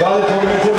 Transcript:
Vale,